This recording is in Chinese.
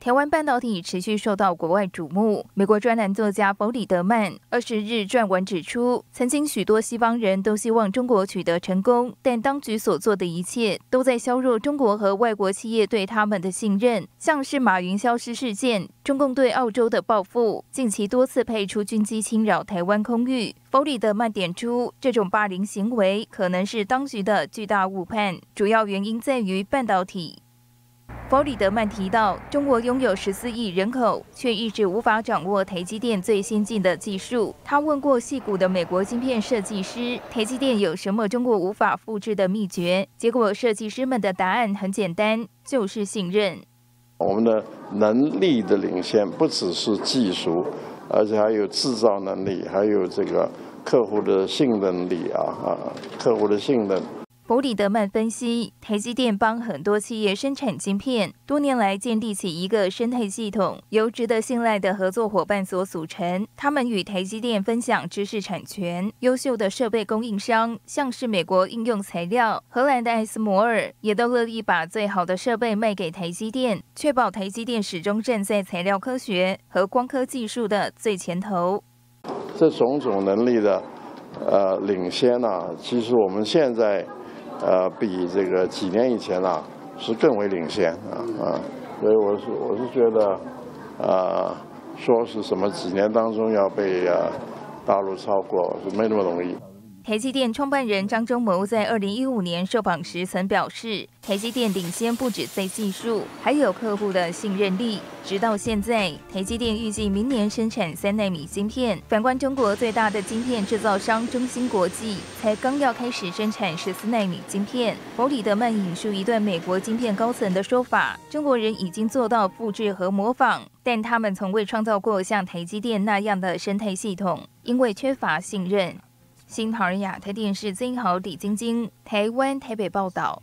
台湾半导体持续受到国外瞩目。美国专栏作家弗里德曼二十日撰文指出，曾经许多西方人都希望中国取得成功，但当局所做的一切都在削弱中国和外国企业对他们的信任。像是马云消失事件、中共对澳洲的报复、近期多次派出军机侵扰台湾空域。弗里德曼点出，这种霸凌行为可能是当局的巨大误判，主要原因在于半导体。弗里德曼提到，中国拥有十四亿人口，却一直无法掌握台积电最先进的技术。他问过戏骨的美国晶片设计师，台积电有什么中国无法复制的秘诀？结果，设计师们的答案很简单，就是信任。我们的能力的领先，不只是技术，而且还有制造能力，还有这个客户的信任力啊啊，客户的信任。弗里德曼分析，台积电帮很多企业生产晶片，多年来建立起一个生态系统，由值得信赖的合作伙伴所组成。他们与台积电分享知识产权，优秀的设备供应商，像是美国应用材料、荷兰的艾斯摩尔，也都乐意把最好的设备卖给台积电，确保台积电始终站在材料科学和光刻技术的最前头。这种种能力的呃领先呢，其实我们现在。呃，比这个几年以前啊，是更为领先啊啊，所以我是我是觉得，啊，说是什么几年当中要被啊大陆超过是没那么容易。台积电创办人张忠谋在二零一五年受访时曾表示，台积电领先不止在技术，还有客户的信任力。直到现在，台积电预计明年生产三纳米芯片。反观中国最大的晶片制造商中芯国际，才刚要开始生产十四纳米晶片。弗里德曼引述一段美国晶片高层的说法：中国人已经做到复制和模仿，但他们从未创造过像台积电那样的生态系统，因为缺乏信任。新唐人亚太电视曾豪李晶晶，台湾台北报道。